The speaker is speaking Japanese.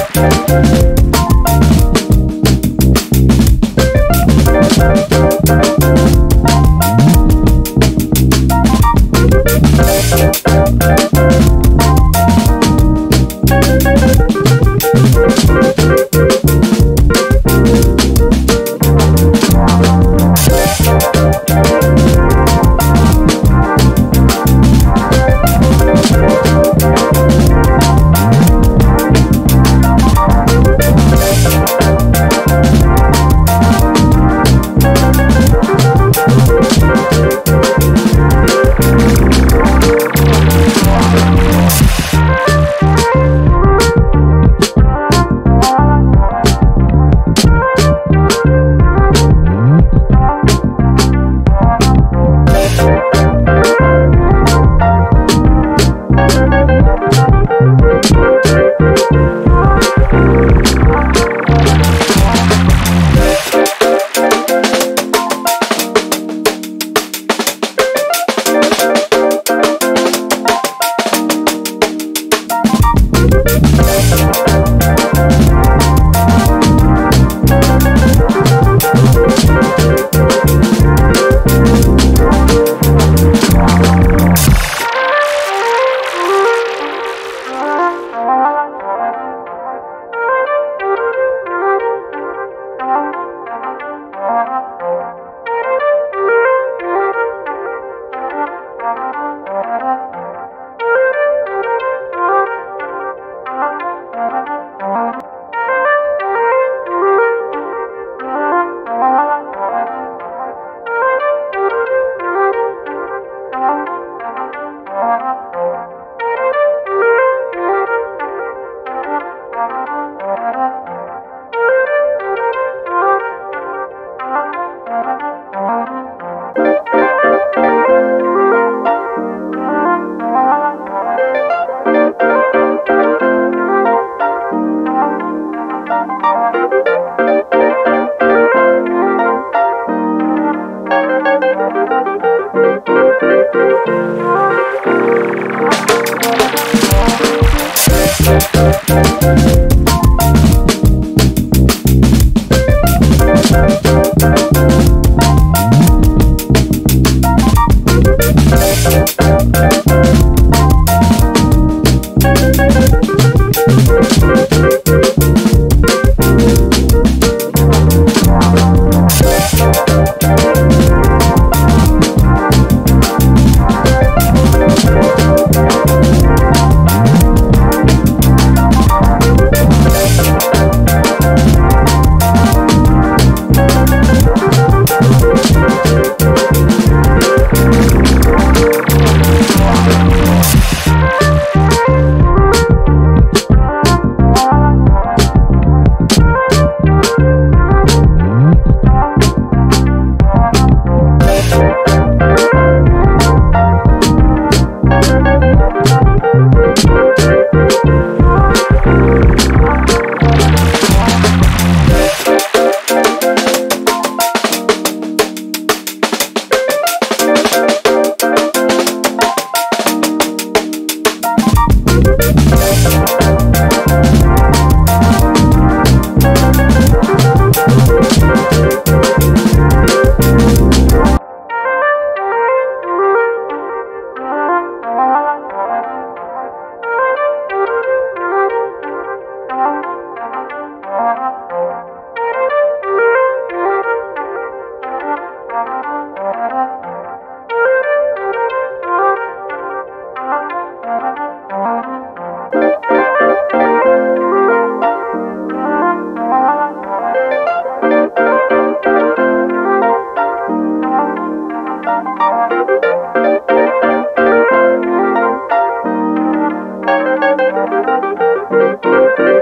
Thank